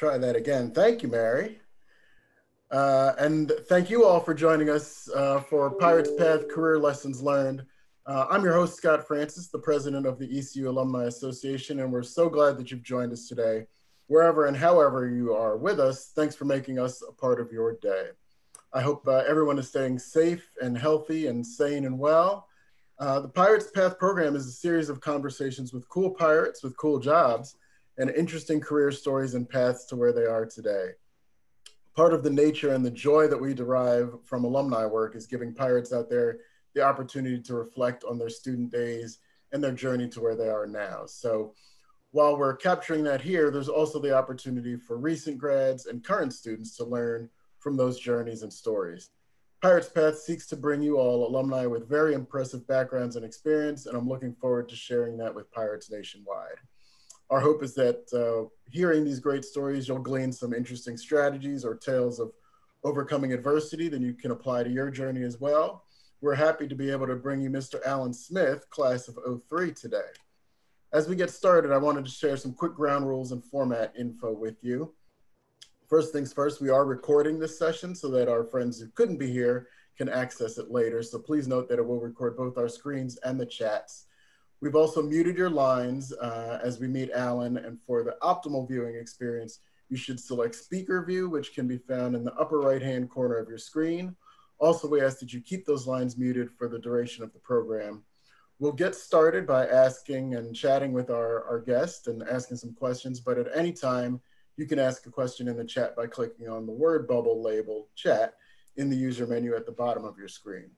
try that again. Thank you, Mary. Uh, and thank you all for joining us uh, for Pirates Path Career Lessons Learned. Uh, I'm your host, Scott Francis, the president of the ECU Alumni Association, and we're so glad that you've joined us today. Wherever and however you are with us, thanks for making us a part of your day. I hope uh, everyone is staying safe and healthy and sane and well. Uh, the Pirates Path program is a series of conversations with cool pirates with cool jobs and interesting career stories and paths to where they are today part of the nature and the joy that we derive from alumni work is giving pirates out there the opportunity to reflect on their student days and their journey to where they are now. So while we're capturing that here, there's also the opportunity for recent grads and current students to learn from those journeys and stories. Pirates Path seeks to bring you all alumni with very impressive backgrounds and experience, and I'm looking forward to sharing that with Pirates nationwide our hope is that uh, hearing these great stories, you'll glean some interesting strategies or tales of overcoming adversity that you can apply to your journey as well. We're happy to be able to bring you Mr. Allen Smith, class of 03 today. As we get started, I wanted to share some quick ground rules and format info with you. First things first, we are recording this session so that our friends who couldn't be here can access it later. So please note that it will record both our screens and the chats. We've also muted your lines uh, as we meet Allen, and for the optimal viewing experience, you should select speaker view, which can be found in the upper right-hand corner of your screen. Also, we ask that you keep those lines muted for the duration of the program. We'll get started by asking and chatting with our, our guest and asking some questions, but at any time, you can ask a question in the chat by clicking on the word bubble labeled chat in the user menu at the bottom of your screen.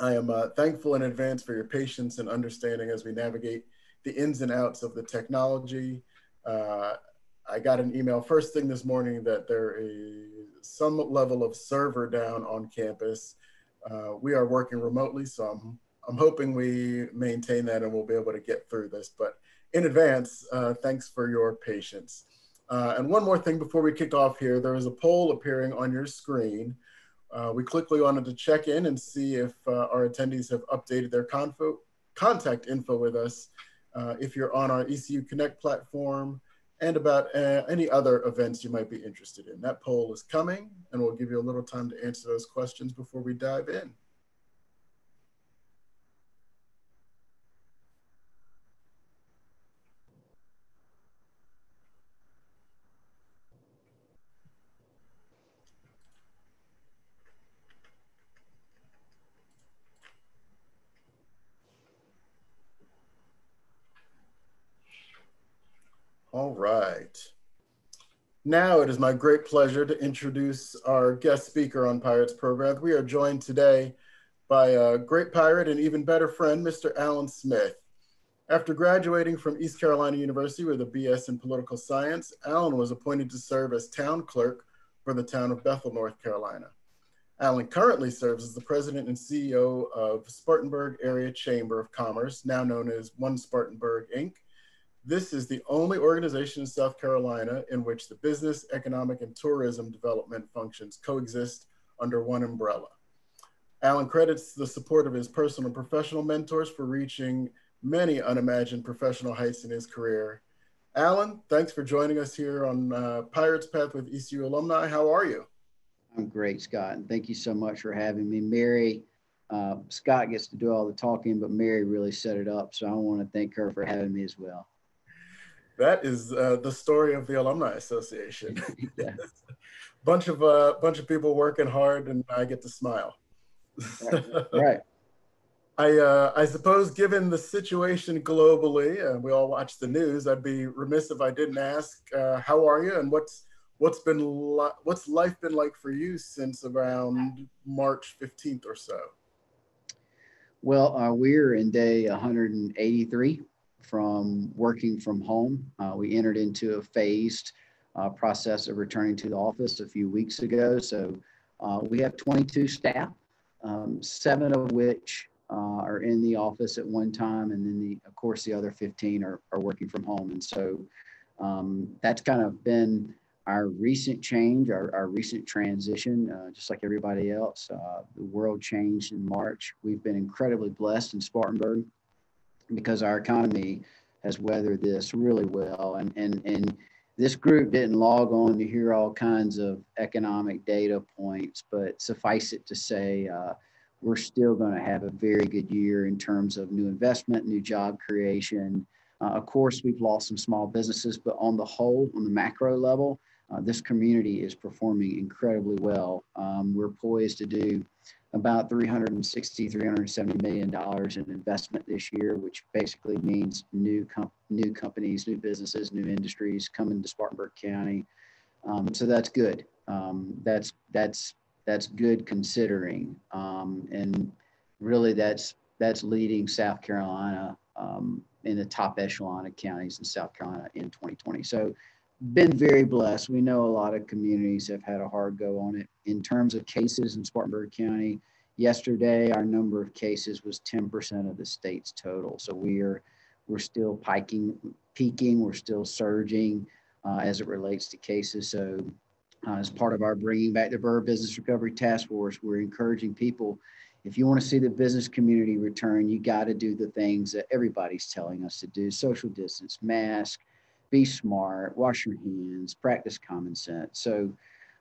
I am uh, thankful in advance for your patience and understanding as we navigate the ins and outs of the technology. Uh, I got an email first thing this morning that there is some level of server down on campus. Uh, we are working remotely, so I'm, I'm hoping we maintain that and we'll be able to get through this. But in advance, uh, thanks for your patience. Uh, and one more thing before we kick off here, there is a poll appearing on your screen. Uh, we quickly wanted to check in and see if uh, our attendees have updated their confo, contact info with us uh, if you're on our ECU Connect platform and about uh, any other events you might be interested in. That poll is coming and we'll give you a little time to answer those questions before we dive in. All right. Now it is my great pleasure to introduce our guest speaker on Pirates Program. We are joined today by a great pirate and even better friend, Mr. Allen Smith. After graduating from East Carolina University with a BS in political science, Allen was appointed to serve as town clerk for the town of Bethel, North Carolina. Allen currently serves as the president and CEO of Spartanburg Area Chamber of Commerce, now known as One Spartanburg, Inc., this is the only organization in South Carolina in which the business, economic, and tourism development functions coexist under one umbrella. Allen credits the support of his personal and professional mentors for reaching many unimagined professional heights in his career. Allen, thanks for joining us here on uh, Pirates Path with ECU alumni. How are you? I'm great, Scott, and thank you so much for having me. Mary, uh, Scott gets to do all the talking, but Mary really set it up, so I want to thank her for having me as well that is uh, the story of the alumni association. yeah. bunch of uh, bunch of people working hard, and I get to smile. right. I uh, I suppose, given the situation globally, and uh, we all watch the news, I'd be remiss if I didn't ask, uh, how are you, and what's what's been li- what's life been like for you since around March fifteenth or so? Well, uh, we're in day 183 from working from home. Uh, we entered into a phased uh, process of returning to the office a few weeks ago. So uh, we have 22 staff, um, seven of which uh, are in the office at one time, and then the, of course the other 15 are, are working from home. And so um, that's kind of been our recent change, our, our recent transition, uh, just like everybody else. Uh, the world changed in March. We've been incredibly blessed in Spartanburg because our economy has weathered this really well. And, and, and this group didn't log on to hear all kinds of economic data points, but suffice it to say, uh, we're still going to have a very good year in terms of new investment, new job creation. Uh, of course, we've lost some small businesses, but on the whole, on the macro level, uh, this community is performing incredibly well. Um, we're poised to do about 360, 370 million dollars in investment this year, which basically means new new companies, new businesses, new industries coming to Spartanburg County. Um, so that's good. Um, that's that's that's good considering, um, and really that's that's leading South Carolina um, in the top echelon of counties in South Carolina in 2020. So been very blessed. We know a lot of communities have had a hard go on it. In terms of cases in Spartanburg County, yesterday our number of cases was 10% of the state's total. So we are we're still piking, peaking, we're still surging uh, as it relates to cases. So uh, as part of our bringing back the Burg Business Recovery Task Force, we're encouraging people. If you want to see the business community return, you got to do the things that everybody's telling us to do: social distance, mask, be smart, wash your hands, practice common sense. So,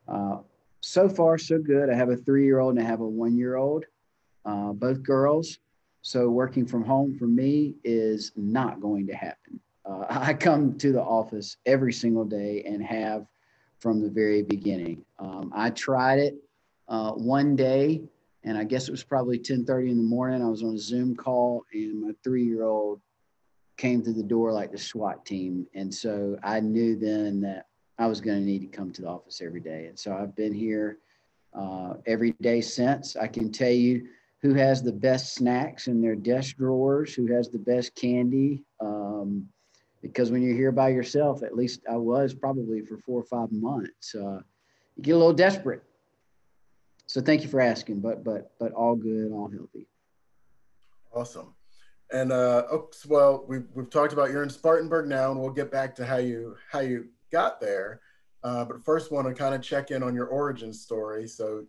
uh, so far, so good. I have a three year old and I have a one year old, uh, both girls. So, working from home for me is not going to happen. Uh, I come to the office every single day and have from the very beginning. Um, I tried it uh, one day, and I guess it was probably 10:30 in the morning. I was on a Zoom call, and my three year old came through the door like the SWAT team. And so I knew then that I was going to need to come to the office every day. And so I've been here uh, every day since. I can tell you who has the best snacks in their desk drawers, who has the best candy. Um, because when you're here by yourself, at least I was probably for four or five months, uh, you get a little desperate. So thank you for asking, but but but all good, all healthy. Awesome. And uh, oops, well, we've, we've talked about you're in Spartanburg now, and we'll get back to how you how you got there. Uh, but first, want to kind of check in on your origin story. So,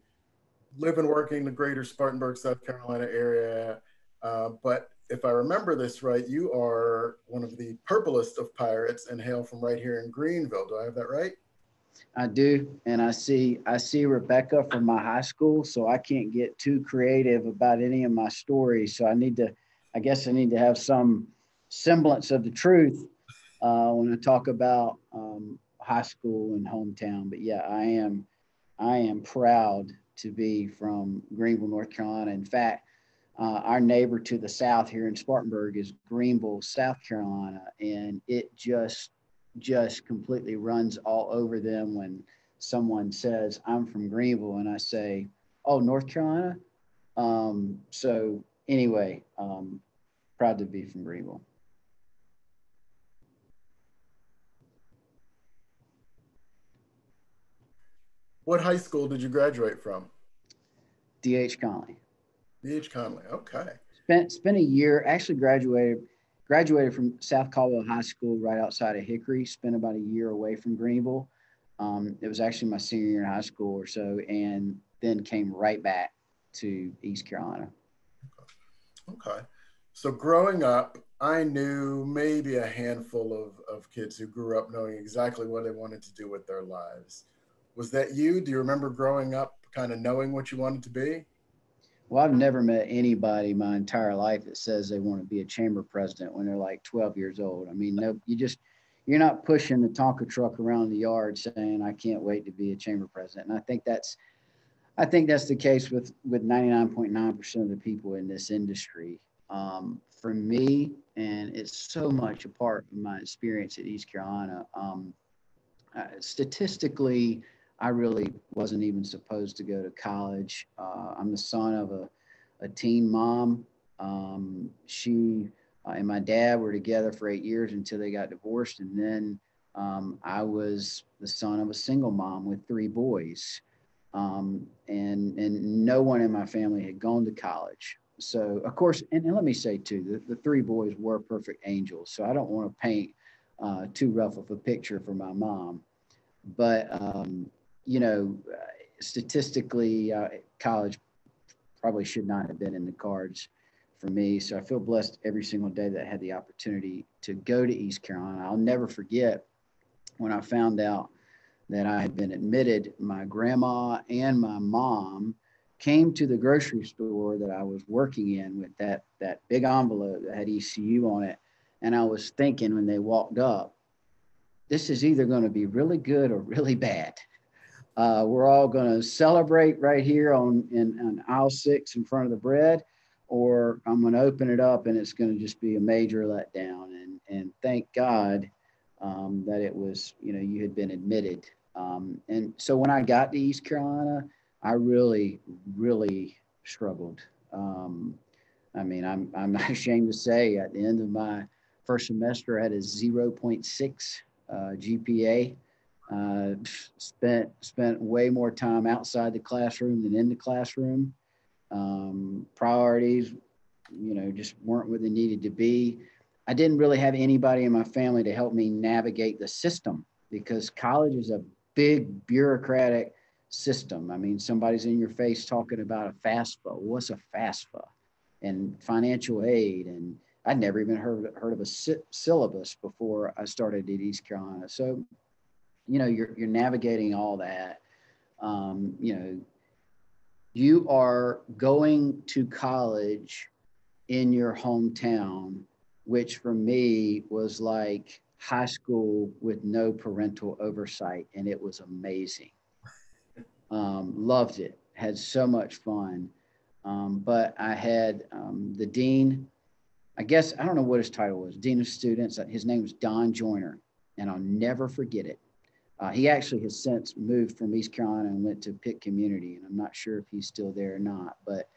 live and working in the greater Spartanburg, South Carolina area. Uh, but if I remember this right, you are one of the purplest of pirates and hail from right here in Greenville. Do I have that right? I do, and I see I see Rebecca from my high school, so I can't get too creative about any of my stories. So I need to I guess I need to have some semblance of the truth uh, when I talk about um, high school and hometown. But yeah, I am I am proud to be from Greenville, North Carolina. In fact, uh, our neighbor to the south here in Spartanburg is Greenville, South Carolina, and it just just completely runs all over them when someone says I'm from Greenville and I say, "Oh, North Carolina." Um, so anyway, um, Proud to be from Greenville. What high school did you graduate from? D.H. Conley. D.H. Conley. Okay. Spent spent a year. Actually, graduated graduated from South Caldwell High School right outside of Hickory. Spent about a year away from Greenville. Um, it was actually my senior year in high school or so, and then came right back to East Carolina. Okay. So growing up, I knew maybe a handful of, of kids who grew up knowing exactly what they wanted to do with their lives. Was that you? Do you remember growing up kind of knowing what you wanted to be? Well, I've never met anybody my entire life that says they want to be a chamber president when they're like 12 years old. I mean, no, you just, you're not pushing the Tonka truck around the yard saying, I can't wait to be a chamber president. And I think that's, I think that's the case with, with 99.9% of the people in this industry um, for me, and it's so much a part of my experience at East Carolina. Um, uh, statistically, I really wasn't even supposed to go to college. Uh, I'm the son of a, a teen mom. Um, she uh, and my dad were together for eight years until they got divorced. And then um, I was the son of a single mom with three boys. Um, and, and no one in my family had gone to college so of course, and, and let me say too, the, the three boys were perfect angels. So I don't want to paint uh, too rough of a picture for my mom, but um, you know, statistically, uh, college probably should not have been in the cards for me. So I feel blessed every single day that I had the opportunity to go to East Carolina. I'll never forget when I found out that I had been admitted, my grandma and my mom came to the grocery store that I was working in with that that big envelope that had ECU on it, and I was thinking when they walked up, this is either going to be really good or really bad. Uh, we're all going to celebrate right here on in, on aisle six in front of the bread, or I'm going to open it up and it's going to just be a major letdown. And and thank God um, that it was you know you had been admitted. Um, and so when I got to East Carolina, I really really struggled. Um, I mean, I'm I'm not ashamed to say at the end of my first semester, I had a 0.6 uh, GPA. Uh, spent spent way more time outside the classroom than in the classroom. Um, priorities, you know, just weren't where they needed to be. I didn't really have anybody in my family to help me navigate the system because college is a big bureaucratic system. I mean, somebody's in your face talking about a FAFSA. What's a FAFSA? And financial aid and I'd never even heard heard of a syllabus before I started at East Carolina. So, you know, you're you're navigating all that. Um, you know, you are going to college in your hometown, which for me was like high school with no parental oversight, and it was amazing. Um, loved it. Had so much fun. Um, but I had um, the dean I guess, I don't know what his title was, Dean of Students. Uh, his name was Don Joyner, and I'll never forget it. Uh, he actually has since moved from East Carolina and went to Pitt Community, and I'm not sure if he's still there or not. But,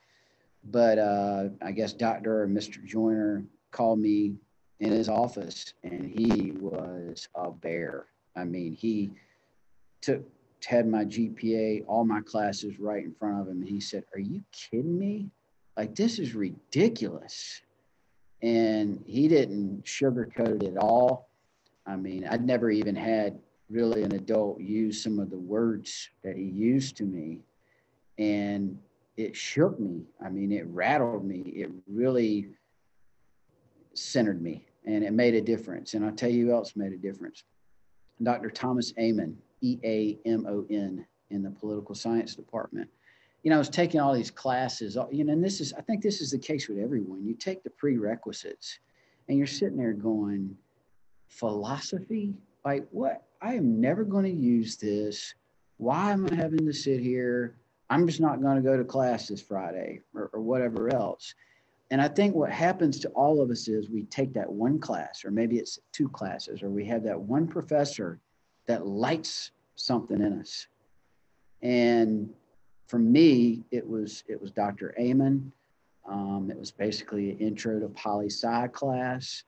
but uh, I guess Dr. or Mr. Joyner called me in his office, and he was a bear. I mean, he took had my GPA, all my classes right in front of him, and he said, "Are you kidding me? Like this is ridiculous." and he didn't sugarcoat it at all. I mean, I'd never even had really an adult use some of the words that he used to me, and it shook me. I mean, it rattled me. It really centered me, and it made a difference. And I'll tell you who else made a difference. Dr. Thomas Eamon, E A M O N, in the political science department you know, I was taking all these classes, you know, and this is, I think this is the case with everyone. You take the prerequisites and you're sitting there going, philosophy? Like, what? I am never going to use this. Why am I having to sit here? I'm just not going to go to class this Friday or, or whatever else. And I think what happens to all of us is we take that one class, or maybe it's two classes, or we have that one professor that lights something in us. And for me, it was it was Dr. Eamon. Um, it was basically an intro to poli sci class,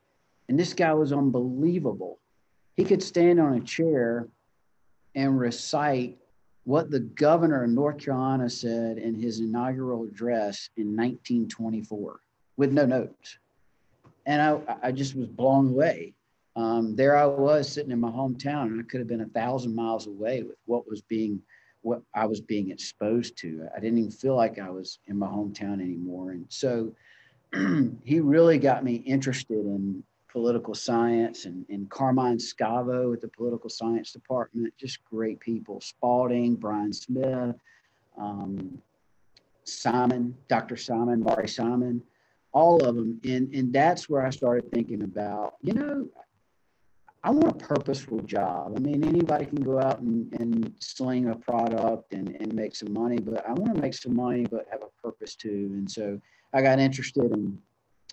and this guy was unbelievable. He could stand on a chair and recite what the governor of North Carolina said in his inaugural address in 1924 with no notes. And I, I just was blown away. Um, there I was sitting in my hometown, and I could have been a thousand miles away with what was being what I was being exposed to. I didn't even feel like I was in my hometown anymore. And so he really got me interested in political science and, and Carmine Scavo at the political science department, just great people. Spalding, Brian Smith, um, Simon, Dr. Simon, Mari Simon, all of them. And, and that's where I started thinking about, you know, I want a purposeful job. I mean, anybody can go out and, and sling a product and, and make some money, but I want to make some money, but have a purpose too. And so I got interested in,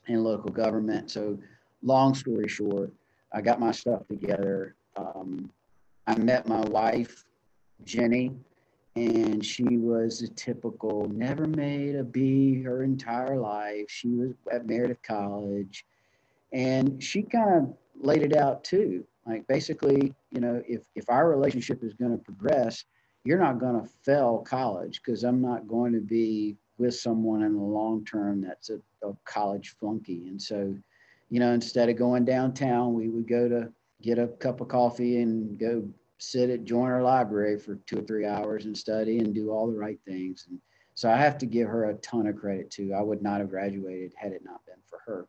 in local government. So long story short, I got my stuff together. Um, I met my wife, Jenny, and she was a typical, never made a B her entire life. She was at Meredith College. And she kind of laid it out too. Like basically, you know, if if our relationship is going to progress, you're not going to fail college because I'm not going to be with someone in the long term that's a, a college flunky. And so, you know, instead of going downtown, we would go to get a cup of coffee and go sit at Joyner Library for two or three hours and study and do all the right things. And so I have to give her a ton of credit too. I would not have graduated had it not been for her.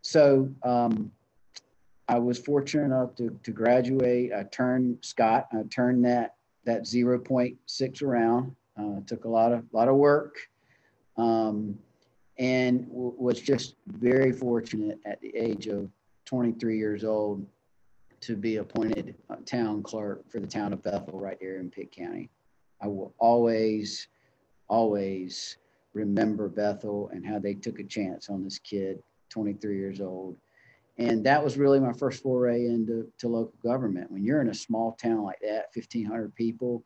So um, I was fortunate enough to, to graduate. I turned Scott, I turned that, that 0.6 around. Uh, took a lot of, lot of work. Um, and w- was just very fortunate at the age of 23 years old to be appointed uh, town clerk for the town of Bethel right here in Pitt County. I will always, always remember Bethel and how they took a chance on this kid, 23 years old. And that was really my first foray into to local government. When you're in a small town like that, 1,500 people,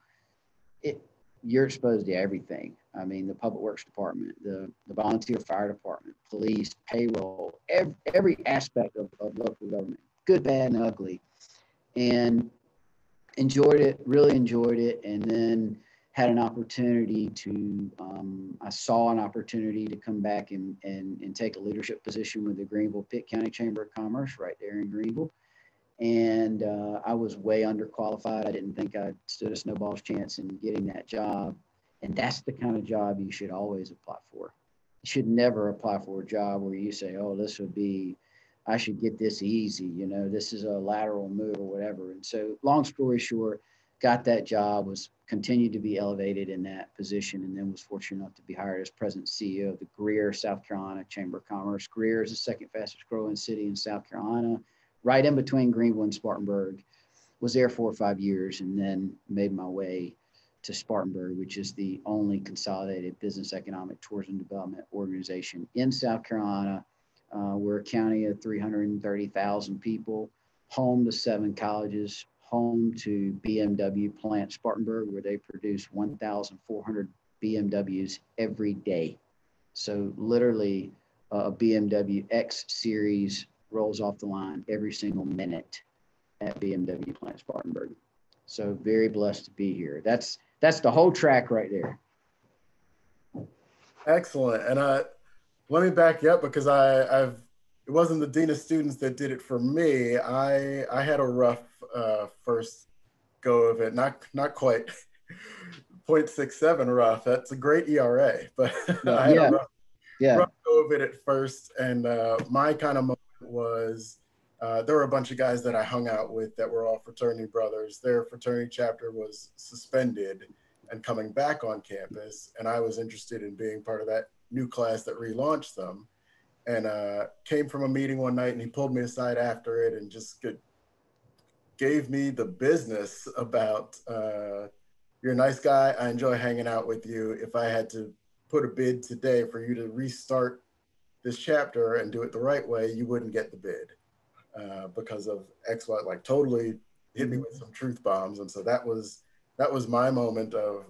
it you're exposed to everything. I mean, the public works department, the, the volunteer fire department, police, payroll, every, every aspect of, of local government, good, bad, and ugly. And enjoyed it, really enjoyed it. And then had an opportunity to, um, I saw an opportunity to come back and, and, and take a leadership position with the Greenville Pitt County Chamber of Commerce right there in Greenville. And uh, I was way underqualified. I didn't think I stood a snowball's chance in getting that job. And that's the kind of job you should always apply for. You should never apply for a job where you say, oh, this would be, I should get this easy, you know, this is a lateral move or whatever. And so, long story short, got that job, was continued to be elevated in that position, and then was fortunate enough to be hired as president CEO of the Greer, South Carolina Chamber of Commerce. Greer is the second fastest growing city in South Carolina, right in between Greenville and Spartanburg. Was there four or five years, and then made my way to Spartanburg, which is the only consolidated business economic tourism development organization in South Carolina. Uh, we're a county of 330,000 people, home to seven colleges, home to BMW plant Spartanburg, where they produce 1,400 BMWs every day. So literally, a BMW X series rolls off the line every single minute at BMW plant Spartanburg. So very blessed to be here. That's that's the whole track right there. Excellent. And uh, let me back you up because I, I've it wasn't the dean of students that did it for me. I I had a rough uh, first go of it. Not not quite 0.67 rough. That's a great ERA, but I had yeah. a rough, yeah. rough go of it at first. And uh, my kind of moment was uh, there were a bunch of guys that I hung out with that were all fraternity brothers. Their fraternity chapter was suspended and coming back on campus, and I was interested in being part of that new class that relaunched them. And uh, came from a meeting one night, and he pulled me aside after it and just could gave me the business about uh, you're a nice guy. I enjoy hanging out with you. If I had to put a bid today for you to restart this chapter and do it the right way, you wouldn't get the bid uh, because of X, Y, like totally hit me with some truth bombs. And so that was that was my moment of,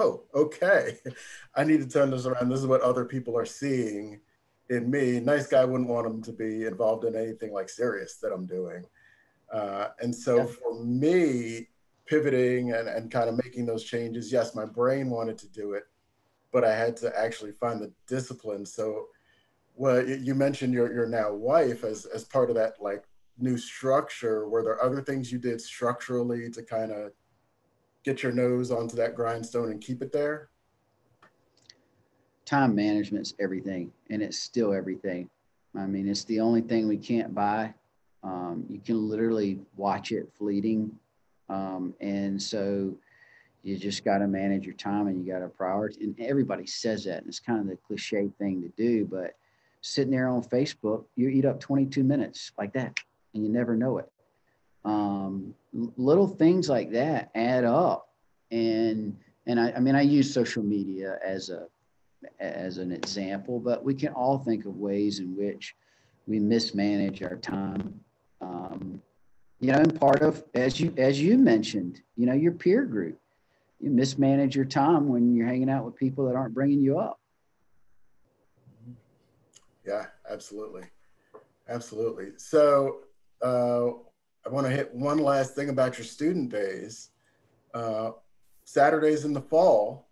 oh, okay, I need to turn this around. This is what other people are seeing in me. Nice guy wouldn't want him to be involved in anything like serious that I'm doing. Uh, and so yeah. for me, pivoting and, and kind of making those changes, yes, my brain wanted to do it, but I had to actually find the discipline. So, well, you mentioned your, your now wife as, as part of that like new structure. Were there other things you did structurally to kind of get your nose onto that grindstone and keep it there? Time management's everything, and it's still everything. I mean, it's the only thing we can't buy um, you can literally watch it fleeting. Um, and so you just got to manage your time and you got to prioritize. And everybody says that, and it's kind of the cliche thing to do. But sitting there on Facebook, you eat up 22 minutes like that, and you never know it. Um, little things like that add up, and and I, I mean I use social media as a as an example, but we can all think of ways in which we mismanage our time um, you know, and part of as you as you mentioned, you know, your peer group. You mismanage your time when you're hanging out with people that aren't bringing you up. Yeah, absolutely, absolutely. So uh, I want to hit one last thing about your student days. Uh, Saturdays in the fall.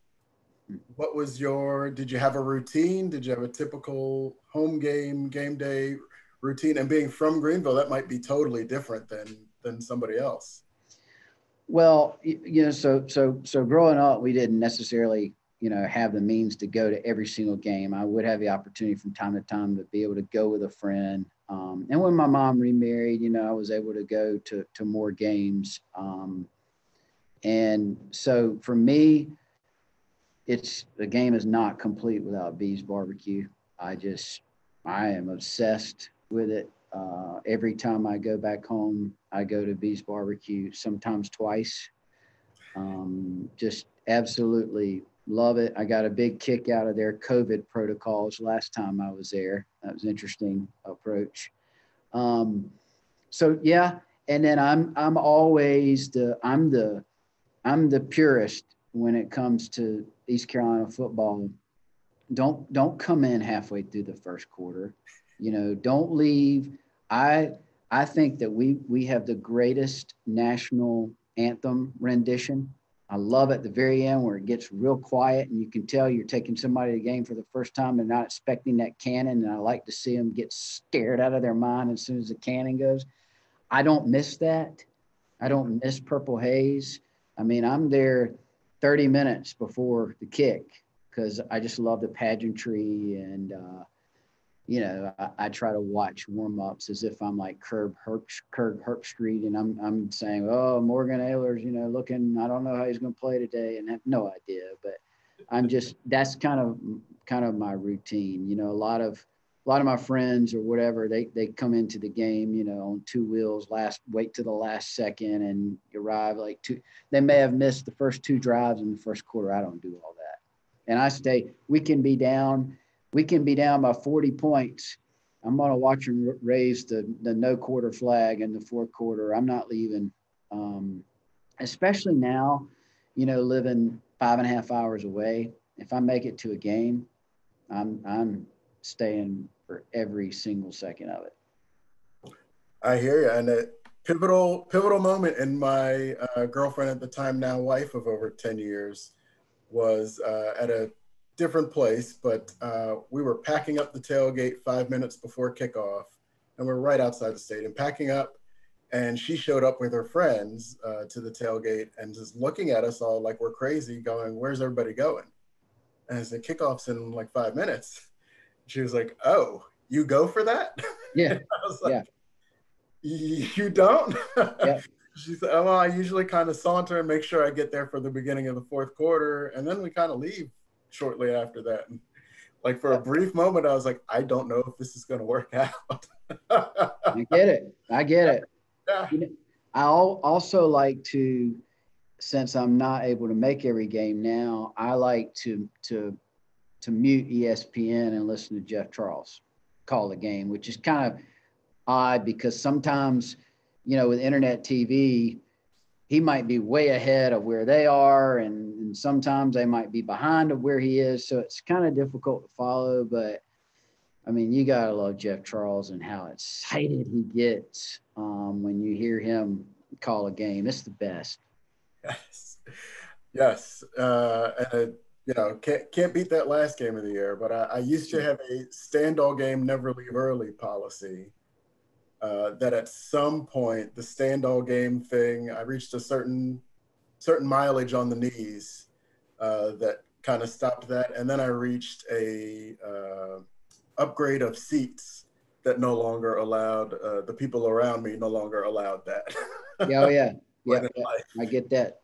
What was your? Did you have a routine? Did you have a typical home game game day routine and being from Greenville, that might be totally different than than somebody else. Well, you know, so so so growing up, we didn't necessarily you know, have the means to go to every single game. I would have the opportunity from time to time to be able to go with a friend. Um, and when my mom remarried, you know, I was able to go to, to more games. Um, and so for me, it's the game is not complete without B's Barbecue. I just, I am obsessed with it. Uh, every time I go back home, I go to B's Barbecue, sometimes twice. Um, just absolutely love it. I got a big kick out of their COVID protocols last time I was there. That was interesting approach. Um, so yeah, and then I'm I'm always the I'm the I'm the purist when it comes to East Carolina football. Don't don't come in halfway through the first quarter. You know, don't leave. I I think that we we have the greatest national anthem rendition. I love at the very end where it gets real quiet and you can tell you're taking somebody to the game for the first time and not expecting that cannon. And I like to see them get scared out of their mind as soon as the cannon goes. I don't miss that. I don't miss Purple Haze. I mean, I'm there 30 minutes before the kick because I just love the pageantry and uh, you know, I, I, try to watch warm ups as if I'm like Herb, Kirk Herbstreit and I'm, I'm saying, oh, Morgan Ayler's, you know, looking, I don't know how he's going to play today and have no idea, but I'm just, that's kind of, kind of my routine. You know, a lot of, a lot of my friends or whatever, they, they come into the game, you know, on two wheels, last, wait to the last second and arrive like two, they may have missed the first two drives in the first quarter. I don't do all that. And I stay, we can be down we can be down by 40 points. I'm going to watch them raise the, the no quarter flag in the fourth quarter. I'm not leaving, um, especially now, you know, living five and a half hours away. If I make it to a game, I'm, I'm staying for every single second of it. I hear you. And a pivotal, pivotal moment in my uh, girlfriend at the time, now wife of over 10 years, was uh, at a different place, but uh, we were packing up the tailgate five minutes before kickoff, and we're right outside the stadium packing up. And she showed up with her friends uh, to the tailgate and just looking at us all like we're crazy, going, "Where's everybody going?" And I said, "Kickoff's in like five minutes." She was like, "Oh, you go for that?" Yeah. I was like, yeah. "You don't?" yeah. She said, "Oh, well, I usually kind of saunter and make sure I get there for the beginning of the fourth quarter, and then we kind of leave shortly after that. And like for a brief moment, I was like, I don't know if this is going to work out. I get it. I get it. Yeah. I also like to, since I'm not able to make every game now, I like to to to mute ESPN and listen to Jeff Charles call the game, which is kind of odd because sometimes, you know, with internet TV, he might be way ahead of where they are and, and sometimes they might be behind of where he is. So it's kind of difficult to follow but i mean you gotta love jeff charles and how excited he gets um, when you hear him call a game. It's the best. Yes. Yes uh, and you know can't, can't beat that last game of the year but I, I used to have a stand all game never leave early policy uh, that at some point the stand all game thing, I reached a certain certain mileage on the knees uh, that kind of stopped that, and then I reached a uh, upgrade of seats that no longer allowed uh, the people around me no longer allowed that. yeah, oh yeah, yeah, yeah. I get that.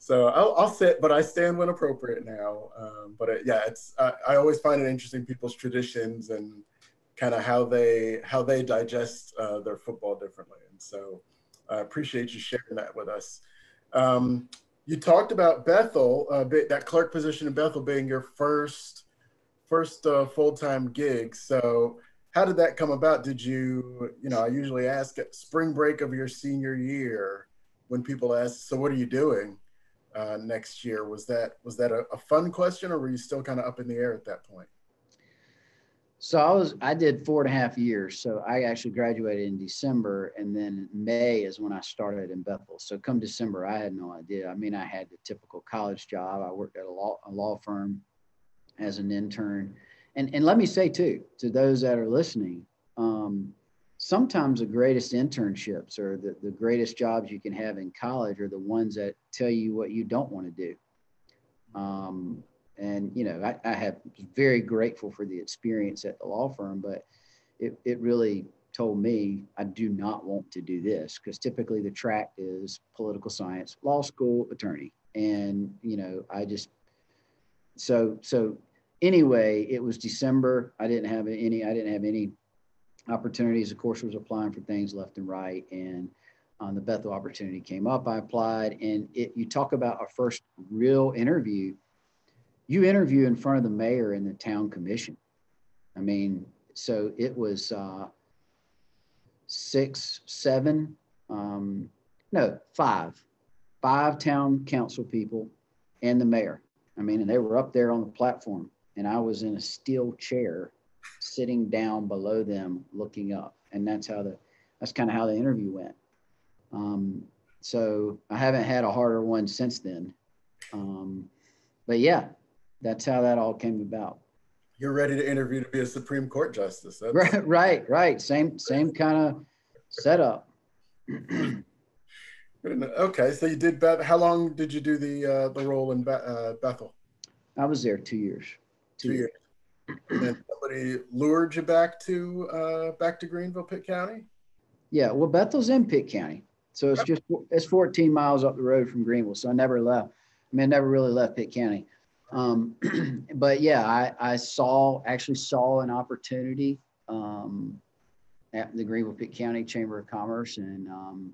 So I'll, I'll, sit, but I stand when appropriate now. Um, but it, yeah, it's I, I, always find it interesting people's traditions and kind of how they how they digest uh, their football differently. And so I appreciate you sharing that with us. Um, you talked about Bethel, uh, that clerk position in Bethel being your first first uh, full time gig. So how did that come about? Did you you know I usually ask at spring break of your senior year when people ask, so what are you doing? Uh, next year was that was that a, a fun question or were you still kind of up in the air at that point so I was I did four and a half years. So I actually graduated in December, and then May is when I started in Bethel. So come December, I had no idea. I mean, I had the typical college job. I worked at a law a law firm as an intern, and and let me say too to those that are listening, um, sometimes the greatest internships or the, the greatest jobs you can have in college are the ones that tell you what you don't want to do. Um, And, you know, I, I have very grateful for the experience at the law firm, but it, it really told me I do not want to do this because typically the track is political science, law school, attorney. And, you know, I just, so, so anyway, it was December. I didn't have any, I didn't have any opportunities. Of course, I was applying for things left and right. And um, the Bethel opportunity came up. I applied. And it, you talk about a first real interview. You interview in front of the mayor and the town commission. I mean, so it was uh, six, seven, um, no, five, five town council people and the mayor. I mean, and they were up there on the platform, and I was in a steel chair sitting down below them looking up. And that's how the, that's kind of how the interview went. Um, so I haven't had a harder one since then. Um, but yeah, that's how that all came about. You're ready to interview to be a Supreme Court justice. That's... Right, right, right. Same, same kind of setup. okay, so you did Beth. How long did you do the uh, the role in Be- uh, Bethel? I was there two years. Two, two years. years. and somebody lured you back to uh, back to Greenville, Pitt County. Yeah, well, Bethel's in Pitt County, so it's just it's 14 miles up the road from Greenville. So I never left. I mean, I never really left Pitt County. Um, but yeah, I, I saw actually saw an opportunity um, at the Greenville Pitt County Chamber of Commerce, and um,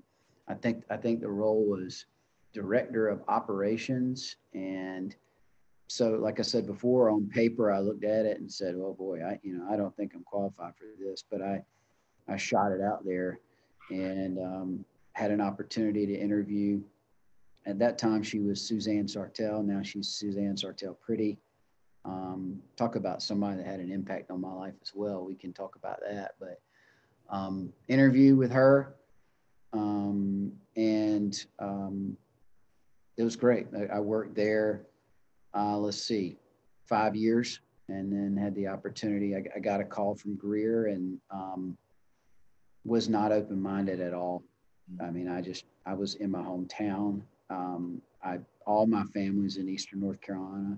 I think I think the role was director of operations. And so, like I said before, on paper, I looked at it and said, "Oh boy, I you know I don't think I'm qualified for this," but I I shot it out there and um, had an opportunity to interview at that time, she was Suzanne Sartell. Now she's Suzanne Sartell Pretty. Um, talk about somebody that had an impact on my life as well. We can talk about that. But um, interview with her, um, and um, it was great. I, I worked there. Uh, let's see, five years, and then had the opportunity. I, I got a call from Greer and um, was not open minded at all. I mean, I just I was in my hometown. Um, I all my family's in Eastern North Carolina.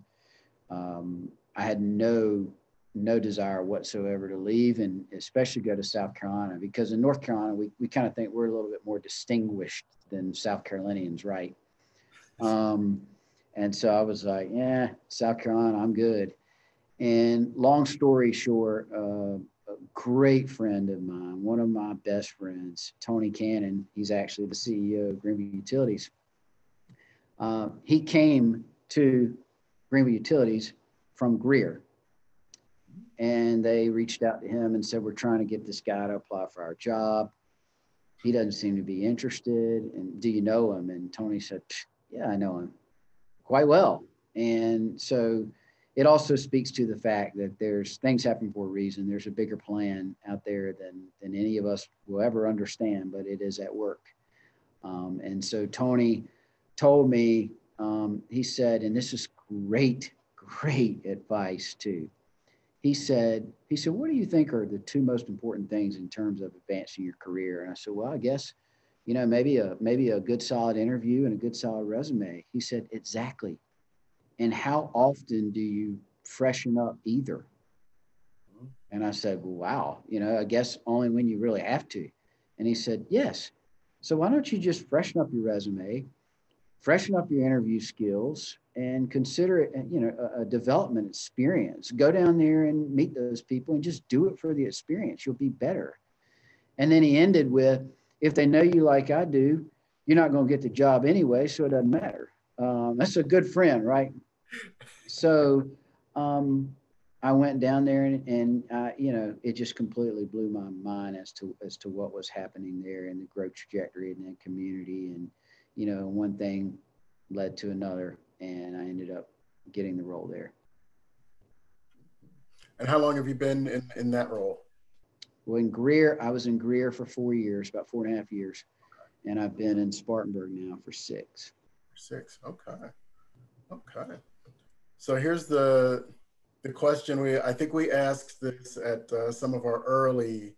Um, I had no no desire whatsoever to leave and especially go to South Carolina because in North Carolina we, we kind of think we're a little bit more distinguished than South Carolinians, right? Um, and so I was like, yeah, South Carolina, I'm good. And long story short, uh, a great friend of mine, one of my best friends, Tony Cannon, he's actually the CEO of Greenville Utilities. Uh, he came to Greenville Utilities from Greer. And they reached out to him and said, We're trying to get this guy to apply for our job. He doesn't seem to be interested. And do you know him? And Tony said, Yeah, I know him quite well. And so it also speaks to the fact that there's things happen for a reason. There's a bigger plan out there than, than any of us will ever understand, but it is at work. Um, and so Tony told me, um, he said, and this is great, great advice too. He said, he said, what do you think are the two most important things in terms of advancing your career? And I said, well, I guess, you know, maybe a maybe a good solid interview and a good solid resume. He said, exactly. And how often do you freshen up either? And I said, well, wow, you know, I guess only when you really have to. And he said, yes. So why don't you just freshen up your resume, freshen up your interview skills and consider it, you know, a, a, development experience. Go down there and meet those people and just do it for the experience. You'll be better. And then he ended with, if they know you like I do, you're not going to get the job anyway, so it doesn't matter. Um, that's a good friend, right? So um, I went down there and, and you know, it just completely blew my mind as to as to what was happening there and the growth trajectory in that community and you know, one thing led to another, and I ended up getting the role there. And how long have you been in, in that role? Well, in Greer, I was in Greer for four years, about four and a half years. And I've been in Spartanburg now for six. Six. Okay. Okay. So here's the the question we I think we asked this at uh, some of our early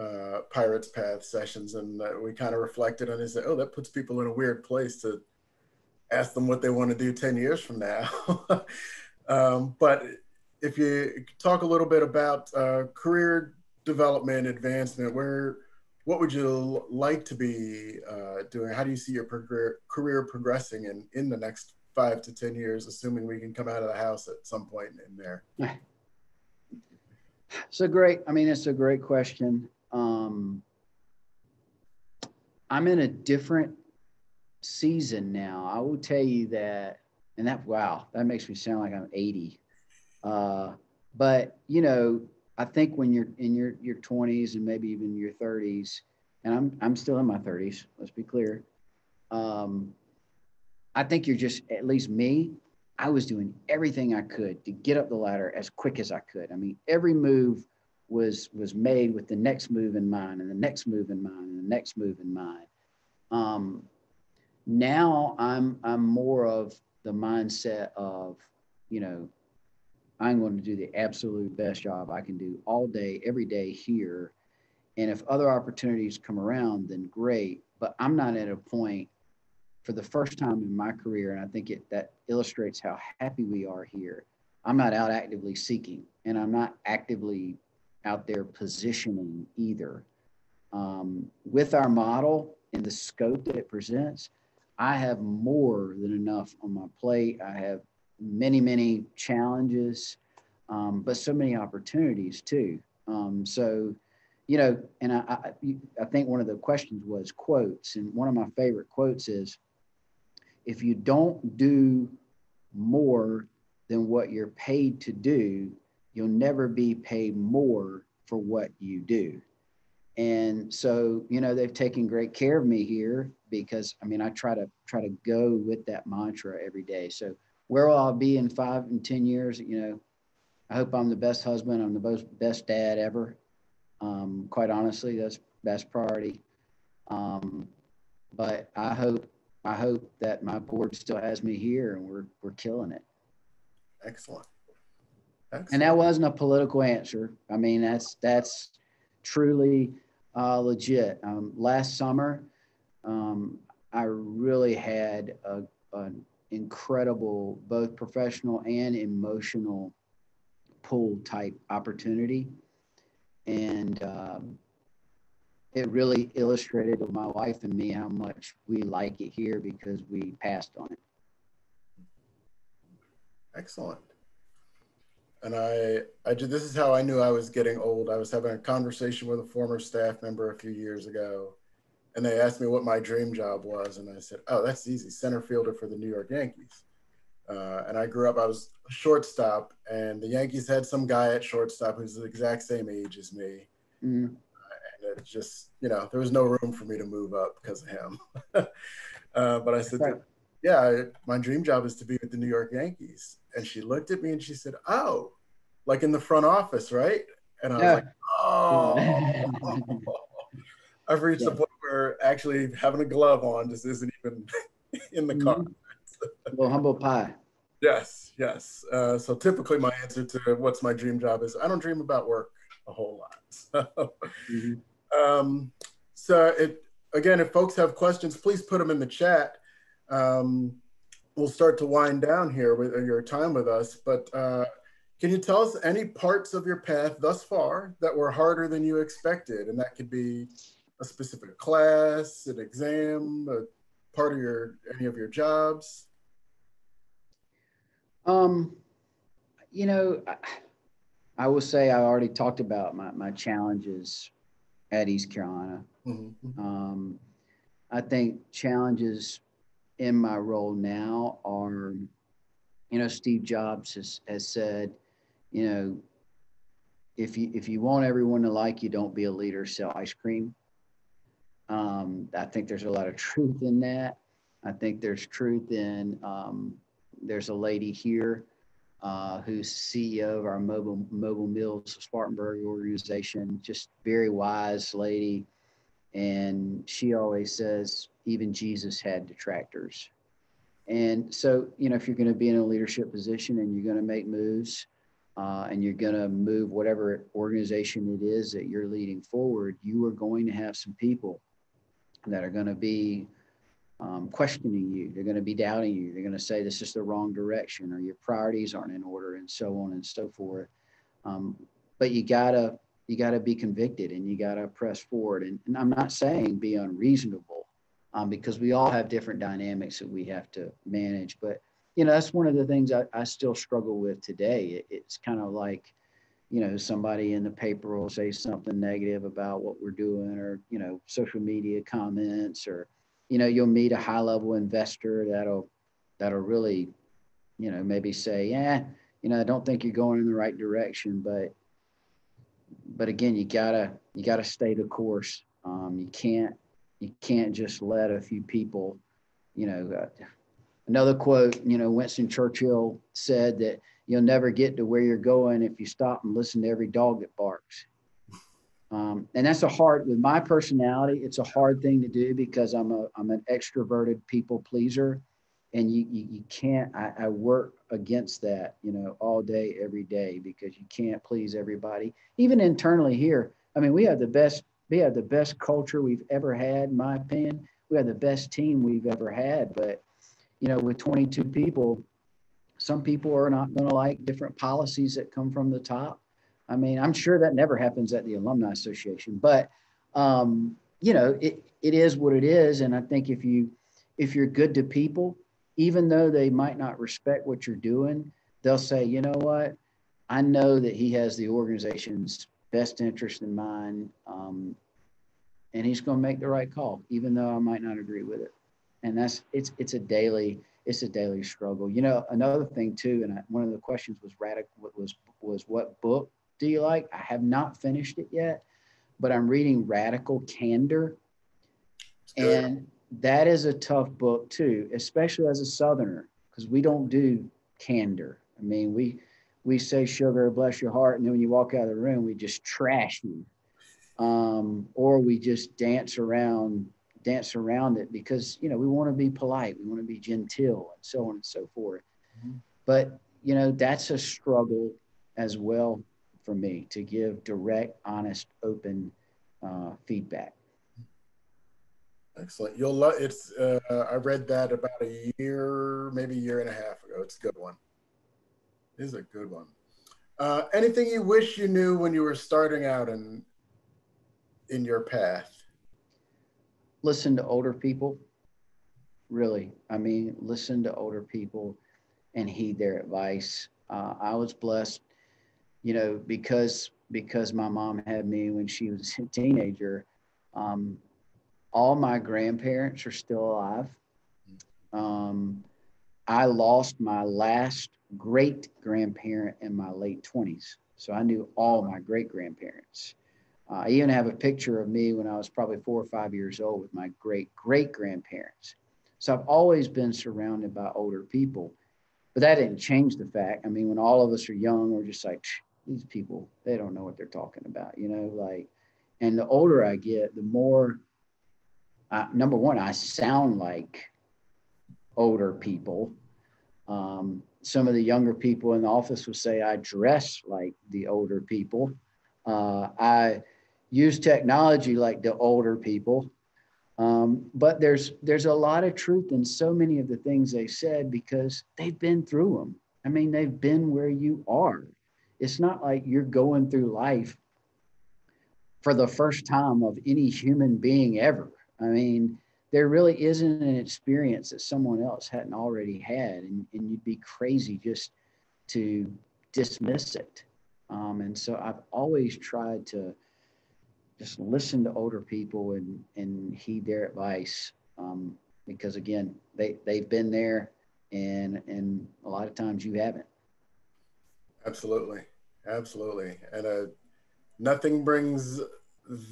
uh, Pirates Path sessions, and uh, we kind of reflected on it. Said, "Oh, that puts people in a weird place to ask them what they want to do ten years from now." Um, but if you talk a little bit about uh, career development, advancement, where what would you like to be uh, doing? How do you see your career, career progressing in, in the next five to 10 years, assuming we can come out of the house at some point in there? So great. I mean, it's a great question. Um, I'm in a different season now. I will tell you that, and that, wow, that makes me sound like I'm 80. Uh, but, you know, I think when you're in your, your 20s and maybe even your 30s, and I'm, I'm still in my 30s, let's be clear. Um, I think you're just, at least me, I was doing everything I could to get up the ladder as quick as I could. I mean, every move was was made with the next move in mind, and the next move in mind, and the next move in mind. Um, now I'm I'm more of the mindset of, you know, I'm going to do the absolute best job I can do all day, every day here. And if other opportunities come around, then great. But I'm not at a point for the first time in my career, and I think it that illustrates how happy we are here. I'm not out actively seeking, and I'm not actively out there positioning either. Um, with our model and the scope that it presents, I have more than enough on my plate. I have many, many challenges, um, but so many opportunities too. Um, so, you know, and I, I, I think one of the questions was quotes, and one of my favorite quotes is, if you don't do more than what you're paid to do, you'll never be paid more for what you do. And so, you know, they've taken great care of me here because I mean, I try to try to go with that mantra every day. So where will I be in five and 10 years? You know, I hope I'm the best husband. I'm the best, best dad ever. Um, quite honestly, that's best priority. Um, but I hope I hope that my board still has me here and we're we're killing it. Excellent. Excellent. And that wasn't a political answer. I mean, that's that's truly uh, legit. Um, last summer, um, I really had a, an incredible, both professional and emotional pull type opportunity, and um, it really illustrated to my wife and me how much we like it here because we passed on it. Excellent. And I, I did, this is how I knew I was getting old. I was having a conversation with a former staff member a few years ago, and they asked me what my dream job was, and I said, "Oh, that's easy, center fielder for the New York Yankees." Uh, and I grew up, I was a shortstop, and the Yankees had some guy at shortstop who's the exact same age as me. Mm and it just you know there was no room for me to move up because of him. uh, but I said, right. yeah, my dream job is to be with the New York Yankees. And she looked at me and she said, oh, like in the front office, right? And I was yeah. like, oh. I've reached yeah. the point where actually having a glove on just isn't even in the car. Mm-hmm. well, humble pie. Yes, yes. Uh, so typically, my answer to what's my dream job is I don't dream about work a whole lot. So, mm-hmm. Um, so it, again, if folks have questions, please put them in the chat. Um, we'll start to wind down here with your time with us, but uh, can you tell us any parts of your path thus far that were harder than you expected? And that could be a specific class, an exam, a part of your any of your jobs. Um, you know, I, I will say I already talked about my, my challenges at East Carolina. Mm-hmm. Um, I think challenges in my role now are, you know, Steve Jobs has, has said, you know, if you if you want everyone to like you, don't be a leader, sell ice cream. Um, I think there's a lot of truth in that. I think there's truth in um, there's a lady here uh, who's CEO of our mobile Mobile Meals Spartanburg organization. Just very wise lady, and she always says even Jesus had detractors. And so, you know, if you're going to be in a leadership position and you're going to make moves, uh, and you're going to move whatever organization it is that you're leading forward, you are going to have some people that are going to be um, questioning you. They're going to be doubting you. They're going to say this is the wrong direction or your priorities aren't in order and so on and so forth. Um, but you gotta you gotta be convicted and you gotta press forward. And, and I'm not saying be unreasonable um, because we all have different dynamics that we have to manage. But you know that's one of the things I, I still struggle with today. It, it's kind of like you know somebody in the paper will say something negative about what we're doing or you know social media comments or you know you'll meet a high level investor that'll that'll really you know maybe say yeah you know i don't think you're going in the right direction but but again you gotta you gotta stay the course. Um, you can't you can't just let a few people you know uh, another quote you know winston churchill said that you'll never get to where you're going if you stop and listen to every dog that barks. Um, and that's a hard with my personality it's a hard thing to do because i'm a i'm an extroverted people pleaser and you you, you can't I, I work against that you know all day every day because you can't please everybody even internally here i mean we have the best we have the best culture we've ever had in my opinion we have the best team we've ever had but you know with 22 people some people are not going to like different policies that come from the top I mean, I'm sure that never happens at the Alumni Association, but um, you know, it, it is what it is. And I think if you if you're good to people, even though they might not respect what you're doing, they'll say, you know what, I know that he has the organization's best interest in mind, um, and he's going to make the right call, even though I might not agree with it. And that's it's it's a daily it's a daily struggle. You know, another thing too, and I, one of the questions was radical was was what book do you like? I have not finished it yet, but I'm reading Radical Candor. And that is a tough book too, especially as a Southerner, because we don't do candor. I mean, we we say sugar, bless your heart, and then when you walk out of the room, we just trash you. Um, or we just dance around dance around it because you know we want to be polite we want to be genteel and so on and so forth mm-hmm. but you know that's a struggle as well for me to give direct, honest, open uh, feedback. Excellent. You'll love it's. Uh, I read that about a year, maybe a year and a half ago. It's a good one. It is a good one. Uh, anything you wish you knew when you were starting out in in your path? Listen to older people. Really, I mean, listen to older people and heed their advice. Uh, I was blessed you know, because because my mom had me when she was a teenager, um, all my grandparents are still alive. Um, I lost my last great grandparent in my late 20s. So I knew all my great grandparents. Uh, I even have a picture of me when I was probably four or five years old with my great great grandparents. So I've always been surrounded by older people. But that didn't change the fact. I mean, when all of us are young, we're just like, these people they don't know what they're talking about you know like and the older i get the more uh, number one i sound like older people. Um, some of the younger people in the office will say i dress like the older people. Uh, i use technology like the older people. Um, but there's there's a lot of truth in so many of the things they said because they've been through them i mean they've been where you are. It's not like you're going through life for the first time of any human being ever. I mean, there really isn't an experience that someone else hadn't already had, and, and you'd be crazy just to dismiss it. Um, and so I've always tried to just listen to older people and, and heed their advice um, because, again, they, they've been there, and, and a lot of times you haven't. Absolutely. Absolutely. And uh, nothing brings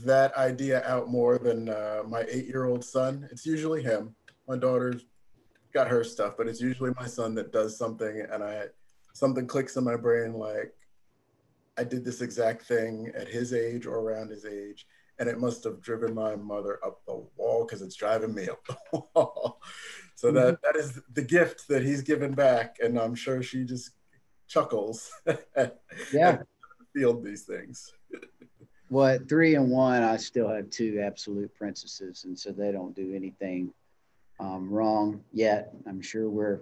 that idea out more than uh, my eight year old son. It's usually him. My daughter's got her stuff, but it's usually my son that does something and I something clicks in my brain like I did this exact thing at his age or around his age. And it must have driven my mother up the wall because it's driving me up the wall. so mm-hmm. that that is the gift that he's given back. And I'm sure she just chuckles. yeah. Field these things. Well, three and one, I still have two absolute princesses, and so they don't do anything um, wrong yet. I'm sure we're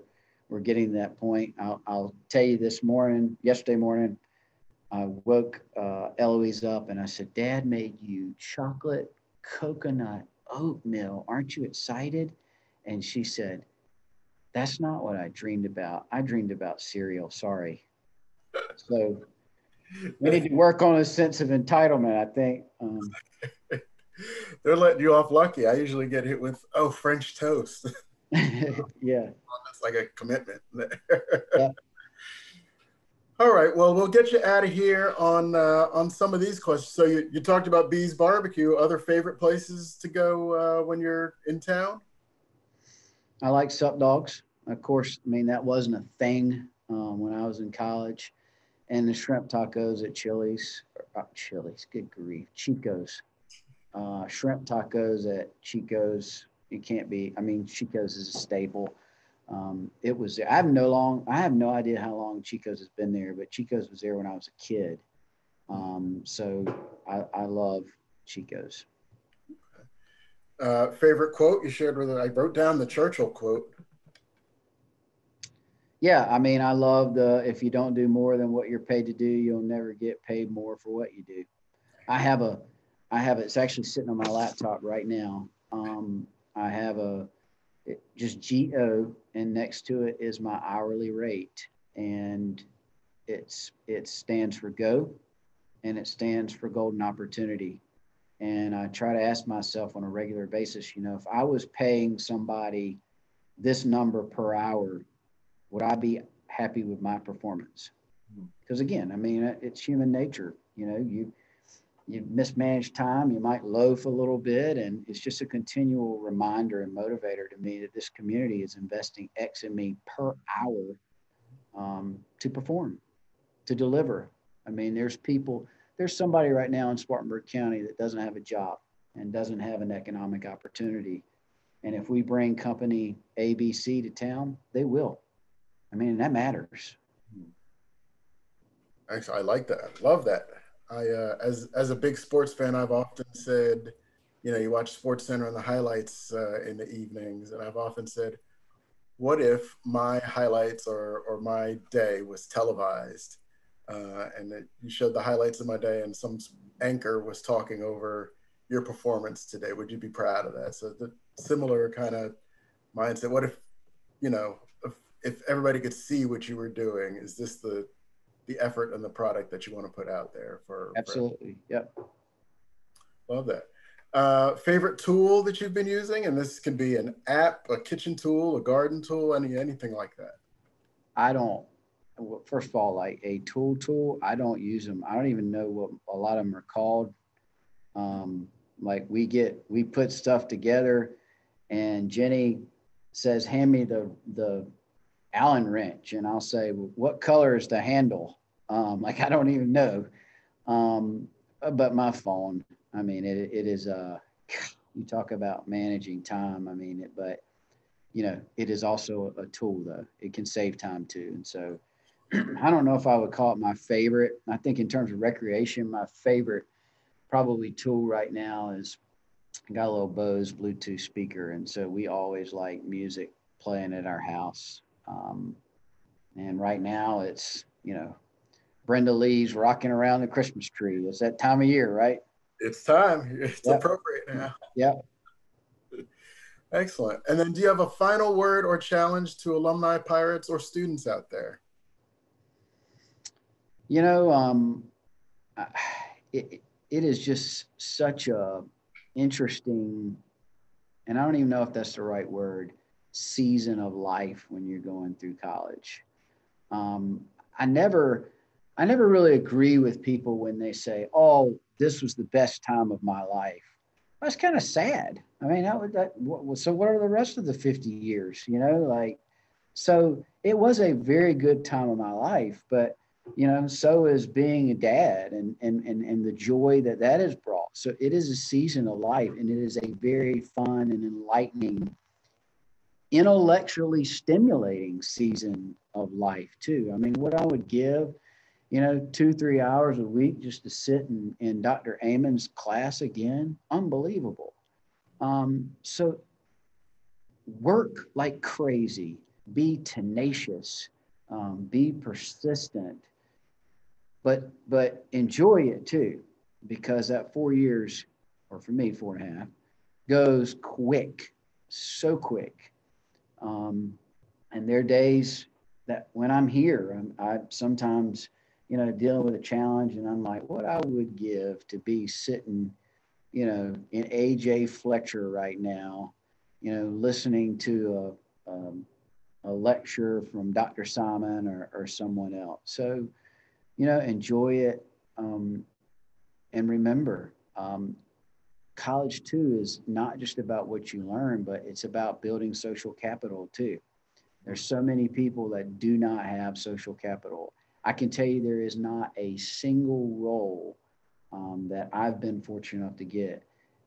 we're getting to that point. I'll, I'll tell you this morning, yesterday morning, I woke uh, Eloise up and I said, Dad made you chocolate coconut oatmeal. Aren't you excited? And she said, That's not what I dreamed about. I dreamed about cereal. Sorry. So we need to work on a sense of entitlement, I think. Um, They're letting you off lucky. I usually get hit with, oh, French toast. yeah. It's like a commitment. yeah. All right. Well, we'll get you out of here on uh, on some of these questions. So you, you talked about B's Barbecue. Other favorite places to go uh, when you're in town? I like Sup Dogs. Of course, I mean that wasn't a thing um, when I was in college. And the shrimp tacos at Chili's, uh, Chili's, good grief, Chico's. Uh, shrimp tacos at Chico's. It can't be. I mean, Chico's is a staple. Um, it was. I have no long. I have no idea how long Chico's has been there, but Chico's was there when I was a kid. Um, so I, I love Chico's. Uh, favorite quote you shared with it? I wrote down the Churchill quote. Yeah, I mean, I love the if you don't do more than what you're paid to do, you'll never get paid more for what you do. I have a, I have it's actually sitting on my laptop right now. Um, I have a it, just GO, and next to it is my hourly rate, and it's it stands for go, and it stands for golden opportunity. And I try to ask myself on a regular basis, you know, if I was paying somebody this number per hour, would I be happy with my performance? Because again, I mean, it's human nature. You know, you you mismanage time, you might loaf a little bit, and it's just a continual reminder and motivator to me that this community is investing X in me per hour um, to perform, to deliver. I mean, there's people, there's somebody right now in Spartanburg County that doesn't have a job and doesn't have an economic opportunity. And if we bring company ABC to town, they will. I mean, that matters. Actually, I like that. Love that. I uh, as as a big sports fan, I've often said, you know, you watch Sports Center and the highlights uh, in the evenings, and I've often said, what if my highlights or or my day was televised, uh, and it, you showed the highlights of my day, and some anchor was talking over your performance today? Would you be proud of that? So the similar kind of mindset. What if, you know, if, everybody could see what you were doing? Is this the the effort and the product that you want to put out there for absolutely for, yep. Love that. Uh, favorite tool that you've been using and this can be an app a kitchen tool a garden tool any anything like that? I don't first of all like a tool tool i don't use them i don't even know what a lot of them are called. Um, like we get we put stuff together and jenny says hand me the the Allen wrench, and I'll say, "What color is the handle?" Um, like I don't even know. Um, but my phone, I mean, it it is. Uh, you talk about managing time. I mean, it, but you know, it is also a tool though. It can save time too, and so I don't know if I would call it my favorite. I think in terms of recreation, my favorite probably tool right now is I got a little Bose Bluetooth speaker, and so we always like music playing at our house. Um, and right now it's, you know, Brenda Lee's rocking around the Christmas tree. It's that time of year, right? It's time. It's yep. appropriate now. Yep. Excellent. And then do you have a final word or challenge to alumni pirates or students out there? You know, um, it, it is just such a interesting, and I don't even know if that's the right word, season of life when you're going through college. Um, I never, I never really agree with people when they say, "Oh, this was the best time of my life." That's kind of sad. I mean, that, that what, so what are the rest of the 50 years? You know, like, so it was a very good time of my life, but you know, so is being a dad and and and and the joy that that has brought. So it is a season of life, and it is a very fun and enlightening intellectually stimulating season of life too. I mean, what I would give, you know, two, three hours a week just to sit in, in Dr. Amon's class again, unbelievable. Um, so work like crazy, be tenacious, um, be persistent, but but enjoy it too, because that four years, or for me four and a half, goes quick, so quick. Um, and there are days that when I'm here, I'm, I sometimes, you know, dealing with a challenge, and I'm like, what I would give to be sitting, you know, in AJ Fletcher right now, you know, listening to a, um, a lecture from Dr. Simon or, or someone else. So, you know, enjoy it. Um, and remember, um, college too is not just about what you learn, but it's about building social capital too. There's so many people that do not have social capital. I can tell you there is not a single role um, that I've been fortunate enough to get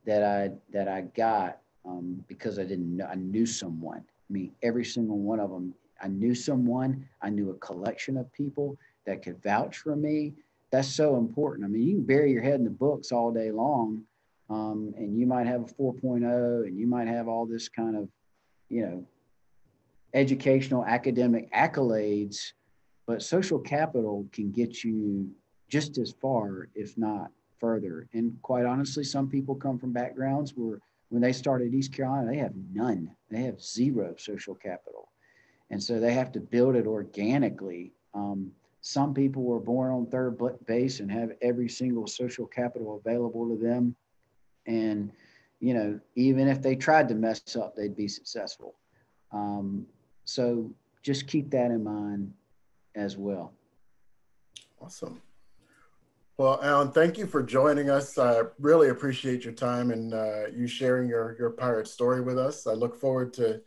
that I that I got um, because I didn't know I knew someone. I mean, every single one of them, I knew someone. I knew a collection of people that could vouch for me. That's so important. I mean, you can bury your head in the books all day long, um, and you might have a 4.0, and you might have all this kind of, you know, educational academic accolades, but social capital can get you just as far, if not further. And quite honestly, some people come from backgrounds where when they started East Carolina, they have none. They have zero social capital. And so they have to build it organically. Um, some people were born on third base and have every single social capital available to them. And, you know, even if they tried to mess up, they'd be successful. Um, so just keep that in mind as well. Awesome. Well, Allen, thank you for joining us. I really appreciate your time and uh, you sharing your, your pirate story with us. I look forward to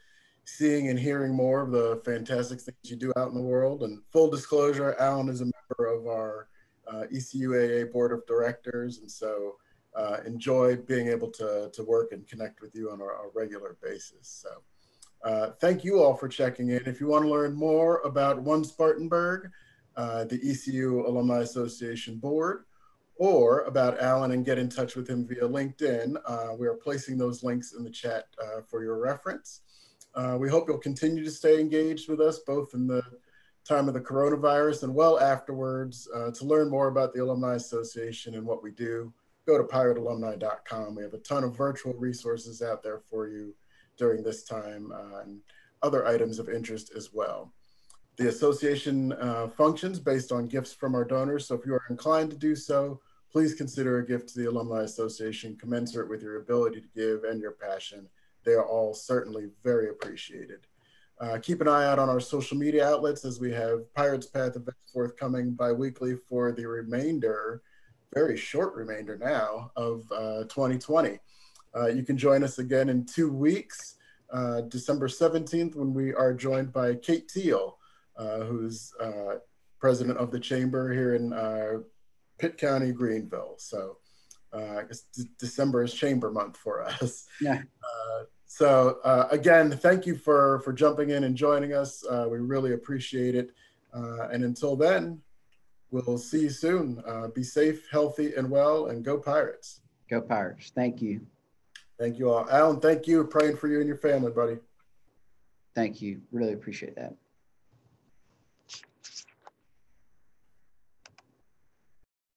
seeing and hearing more of the fantastic things you do out in the world. And full disclosure, Allen is a member of our uh, ECUAA board of directors. And so uh, enjoy being able to, to work and connect with you on a, a regular basis. So uh, thank you all for checking in. If you want to learn more about One Spartanburg, uh, the ECU Alumni Association Board, or about Allen and get in touch with him via LinkedIn. Uh, we are placing those links in the chat uh, for your reference. Uh, we hope you'll continue to stay engaged with us both in the time of the coronavirus and well afterwards. To learn more about the Alumni Association and what we do, go to piratealumni.com. We have a ton of virtual resources out there for you during this time and other items of interest as well. The association uh, functions based on gifts from our donors. So if you are inclined to do so, please consider a gift to the Alumni Association commensurate with your ability to give and your passion. They are all certainly very appreciated. Uh, keep an eye out on our social media outlets as we have Pirates Path events forthcoming bi-weekly for the remainder, very short remainder now, of uh, 2020. Uh, you can join us again in two weeks, uh, December 17th, when we are joined by Kate Teel, uh, who's uh, president of the chamber here in uh, Pitt County, Greenville. So uh, I guess December is chamber month for us. Yeah. so again, thank you for, for jumping in and joining us. we really appreciate it. and until then, we'll see you soon. Uh, be safe, healthy, and well, and go Pirates. Go Pirates. Thank you. Thank you all. Allen, thank you. Praying for you and your family, buddy. Thank you. Really appreciate that.